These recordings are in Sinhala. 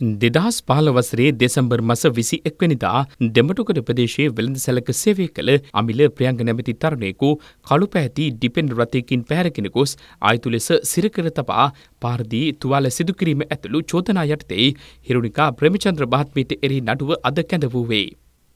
දෙදහස් පාලවසරේ දෙසම්බර් මස විසි එක්වනිදා දෙමටුකට ප්‍රදේශයේ වෙළඳ සැලක සේවය කළ අමිල ප්‍රියංග නැමැති තරුණයෙකු කළු පැහැති ඩිපෙන් රථයකින් පැහැරගෙන ගොස් අයතු ලෙස සිරකර තබා පාරදී තුවාල සිදුකිරීම ඇතුළු චෝදනා යටතේ හිරුණිකා ප්‍රමිචන්ද්‍ර මහත්මීට එරි නඩුව අද කැඳ වූවේ.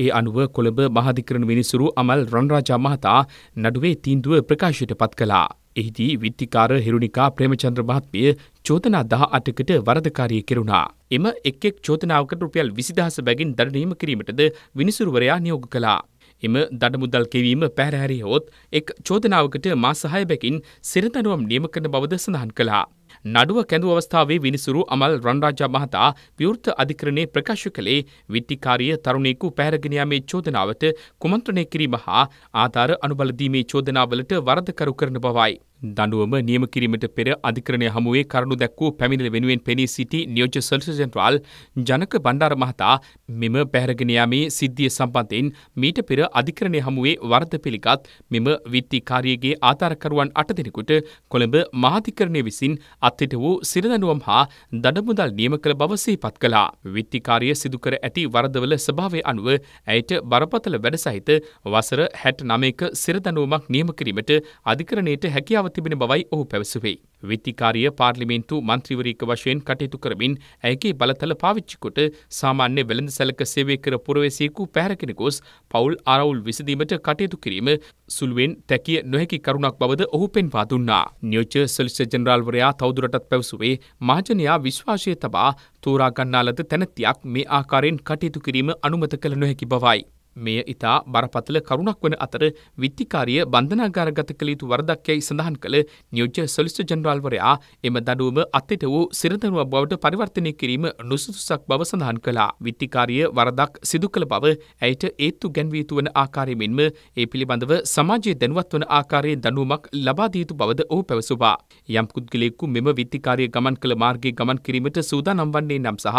ඒ අනුව කොළඹ මහධිකරණ මිනිසුරු අමල් රන්රාජා මහතා නඩුවේ තීන්දුව ප්‍රකාශයට පත් කළා. එහිදී විත්තිකාර හිරුණිකා ප්‍රේමචන්ද්‍ර මහත්මිය චෝදනා දහ අටකට වරදකාරී කෙරුණා. එම එක් එක් චෝදනාවකට රුපියල් විසිදහස බැගින් දඩනීම කිරීමටද විනිසුරුවරයා නියෝග කළා. එම දඩමුදල් කෙවීම පැහැරහැරියහොත් එක් චෝදනාවකට මාසහය බැකින් සිරදනුවම් නියම කරන බවද සඳහන් කළා. නඩුව කැඳු අවස්ථාවේ විනිසුරු අමල් රන්රාජා මහතා විවෘත අධිකරණයේ ප්‍රකාශ කළේ විත්තිකාරිය තරුණයෙකු පැහැරගෙන යාමේ චෝදනාවට කුමන්ත්‍රණය කිරීම හා ආධාර අනුබල දීමේ චෝදනාවලට වරදකරු කරන බවයි. දඬුවම නියම කිරීමට පෙර අධිකරණය හමුවේ කරුණු දැක්වූ පැමිණිලි වෙනුවෙන් පෙනී සිටි නියෝජ්‍ය සොලිසිටර් ජෙනරාල් ජනක බණ්ඩාර මහතා මෙම පැහැරගෙන යාමේ සිද්ධිය සම්බන්ධයෙන් මීට පෙර අධිකරණය හමුවේ වරද පිළිගත් මෙම විත්තිකාරියගේ ආධාරකරුවන් අට දෙනෙකුට කොළඹ මහාධිකරණය විසින් අත්හිට වූ සිරදඬුවම් හා දඩමුදල් නියම කළ බව සිහිපත් කළා. විත්තිකාරිය සිදු කර ඇති වරදවල ස්වභාවය අනුව ඇයට බරපතල වැඩ සහිත වසර 69ක සිරදඬුවමක් නියම කිරීමට අධිකරණයට හැකියාව තිබෙන බවයි ඔහු පැවසුවේ. විත්තිකාරිය පාර්ලිමේන්තු මන්ත්‍රීවරීක වශයෙන් කටයුතු කරමින් ඇයගේ බලතල පාවිච්චි කොට සාමාන්‍ය වෙළඳ සැලක සේවය කර පුරවැසියෙකු පැහැරගෙන ගොස් පවුල් අරවුල් විසඳීමට කටයුතු කිරීම සුළුවෙන් තැකිය නොහැකි කරුණක් බවද ඔහු පෙන්වා දුන්නා. නියෝජ්‍ය සොලිසිටර් ජෙනරාල්වරයා තවදුරටත් පැවසුවේ මහජනයා විශ්වාසය තබා තෝරා ගන්නා ලද තැනැත්තියක් මේ ආකාරයෙන් කටයුතු කිරීම අනුමත කළ නොහැකි බවයි. මෙය ඉතා බරපතල කරුණක් වන අතර විත්තිකාරිය බන්ධනාගාරගත කළ යුතු වරදක් යැයි සඳහන් කළ නියෝජ්‍ය සොලිසිටර් ජනරාල්වරයා එම දඩුවම අත්තිට වූ සිරදනුව බවට පරිවර්තනය කිරීම නුසුදුසක් බව සඳහන් කළා. විත්තිකාරිය වරදක් සිදු කළ බව ඇයට ඒත්තු ගැන්විය යුතු වන ආකාරය මෙන්ම ඒ පිළිබඳව සමාජයේ දැනුවත් වන ආකාරයේ දඬුවමක් ලබා දිය යුතු බවද ඔහු පැවසුවා. යම් පුද්ගලයෙකු මෙම විත්තිකාරිය ගමන් කළ මාර්ගයේ ගමන් කිරීමට සූදානම් වන්නේ නම් සහ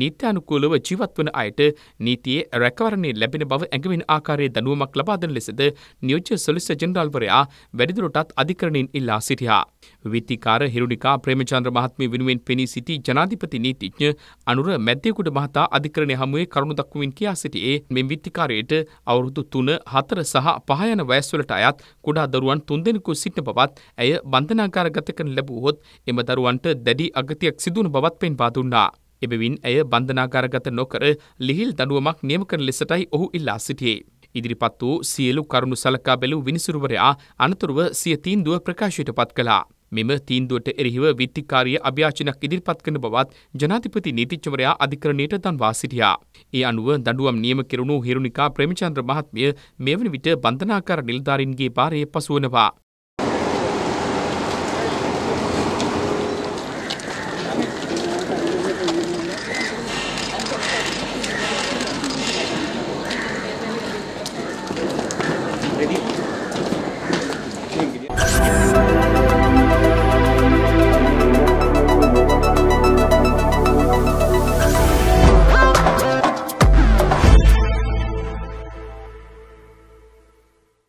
නීත්‍යානුකූලව ජීවත් වන අයට නීතියේ රැකවරණය ලැබෙන බව ඇඟවෙන ආකාරයේ දනුවමක් ලබා දෙන ලෙසද නියෝජ්‍ය සොලිසිටර් ජෙනරාල්වරයා වැඩිදුරටත් අධිකරණයෙන් ඉල්ලා සිටියා. විත්තිකාර හිරුණිකා ප්‍රේමචන්ද්‍ර මහත්මිය වෙනුවෙන් පෙනී සිටි ජනාධිපති නීතිඥ අනුර මැද්දේකුඩ මහතා අධිකරණය හමුවේ කරුණු දක්වමින් කියා සිටියේ මෙම විත්තිකාරයට අවුරුදු 3 4 සහ 5 යන වයස්වලට අයත් කුඩා දරුවන් තුන්දෙනෙකු සිටින බවත් ඇය බන්ධනාගාරගත කරන ලැබුවහොත් එම දරුවන්ට දැඩි අගතියක් සිදුවන බවත් පෙන්වා දුන්නා. එබැවින් ඇය බන්ධනාගාරගත නොකර ලිහිල් දඩුවමක් නියම කරන ලෙසටයි ඔහු ඉල්ලා සිටියේ. ඉදිරිපත් වූ සියලු කරුණු සලකා බැලූ විනිසුරුවරයා අනතුරුව සිය තීන්දුව ප්‍රකාශයට පත් කළා. මෙම තීන්දුවට එරෙහිව විත්තිකාරිය අභ්‍යාචනයක් ඉදිරිපත් කරන බවත් ජනාධිපති නීතිච්චවරයා අධිකරණයට දන්වා සිටියා. ඒ අනුව දඩුවම් නියම කෙරුණු හිරුණිකා ප්‍රේමචන්ද්‍ර මහත්මිය මේ වන විට බන්ධනාකාර නිලධාරීන්ගේ භාරයේ පසුවනවා.